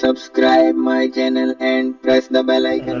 subscribe my channel and press the bell icon.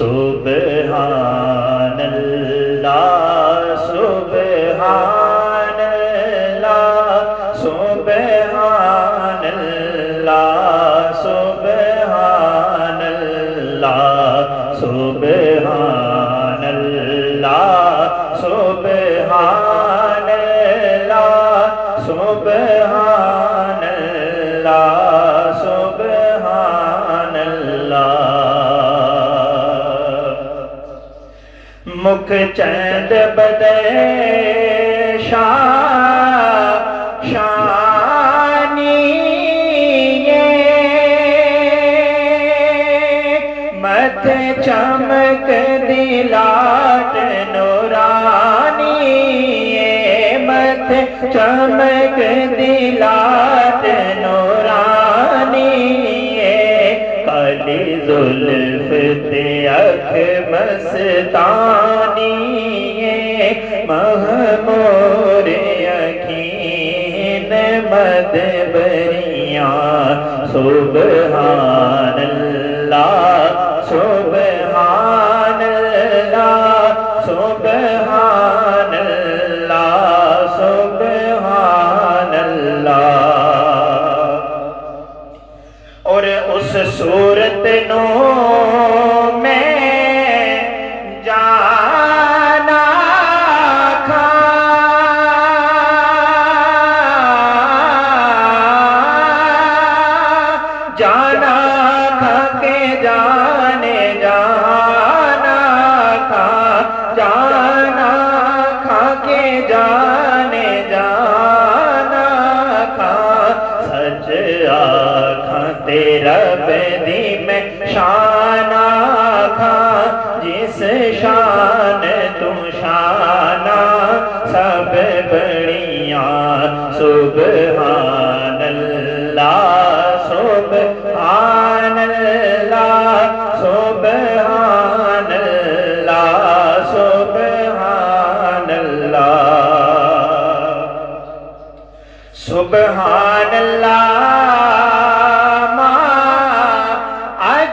सुबहान अल्लाह सुबहान अल्लाह सुबहान अल्लाह सुबहान अल्लाह मुख चंद बदे शाह शानी मथ चमक दिलाट नूरानी मथ चमक दिलाट नूरानी। काली जुल्फ ते अख मस्तानी महमोर अखीन मद बरिया सुबहान नो जाना खा जाना खा के जाना शाना खा जिस शान तू शाना, सब बढ़िया सुबहान अल्लाह सुबहान अल्लाह सुबहान अल्लाह सुबहान अल्लाह सुबहान अल्लाह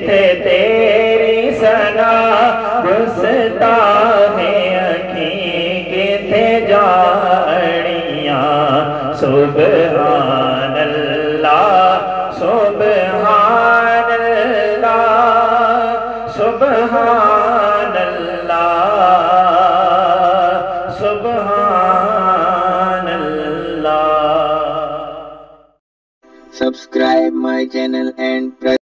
नित तेरी सना घुसता है अखी थे जानिया सुबहान अल्लाह सुबहान अल्लाह सुबहान अल्लाह सुबहान Allah subscribe my channel and